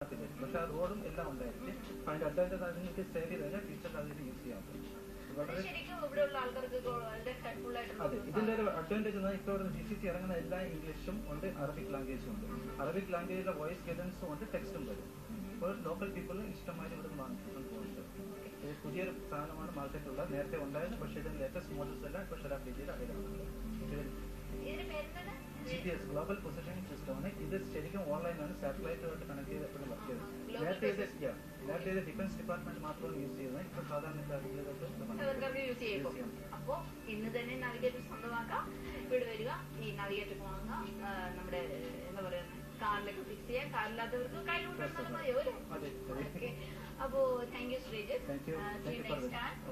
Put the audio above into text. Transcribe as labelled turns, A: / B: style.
A: പക്ഷെ ആ റോഡും എല്ലാം ഉണ്ടായിരിക്കും അതിന്റെ അഡ്വാന്റേജ് അത് നിങ്ങൾക്ക് സേവ് ചെയ്ത് ഫ്യൂച്ചറിൽ അതിന് യൂസ് ചെയ്യാൻ പറ്റും അതെ ഇതിന്റെ ഒരു അഡ്വാന്റേജ് എന്നാൽ ഇപ്പോൾ ജി സി സി ഇറങ്ങുന്ന എല്ലാ ഇംഗ്ലീഷും ഉണ്ട് അറബിക് ലാംഗ്വേജും ഉണ്ട്. അറബിക് ലാംഗ്വേജിലെ വോയിസ് ഗൈഡൻസും ഉണ്ട് ടെക്സ്റ്റും വരും. ഇപ്പോൾ ലോക്കൽ പീപ്പിൾ ഇഷ്ടമായി ഇവിടെ വാങ്ങിക്കൊണ്ട് പോകുന്നുണ്ട്. പുതിയൊരു സാധനമാണ് മാർക്കറ്റുള്ള നേരത്തെ ഉണ്ടായിരുന്നു പക്ഷേ ഇതിന് ലേറ്റസ്റ്റ് മോഡൽസ് എല്ലാം ഇപ്പോൾ ഷെറാ രീതിയിൽ അവൈലബിൾ ആണ് എസ് ഗ്ലോബൽ പൊസിഷനിങ് സിസ്റ്റമാണ് ഇത് ശരിക്കും ഓൺലൈനാണ് സാറ്റലൈറ്റുമായിട്ട് കണക്ട് ചെയ്തപ്പോഴും വർക്ക് ചെയ്തത് നേരത്തെ ഇത് നേരത്തെ ഇത് ഡിഫൻസ് ഡിപ്പാർട്ട്മെന്റ് മാത്രമാണ് യൂസ് ചെയ്യുന്നത്. ഇപ്പൊ സാധാരണ
B: അപ്പോ ഇന്ന് തന്നെ നാവിഗേറ്റർ സ്വന്തമാക്കാം. ഇവിടെ വരിക ഈ നാവിഗേറ്റർ വാങ്ങുക നമ്മുടെ എന്താ പറയുക കാറിലൊക്കെ ഫിക്സ് ചെയ്യാം കാറില്ലാത്തവർക്ക് കൈ കൊണ്ടുവന്നാൽ മതിയോ അപ്പോ താങ്ക് യു ശ്രീജിത്ത്. നെക്സ്റ്റ്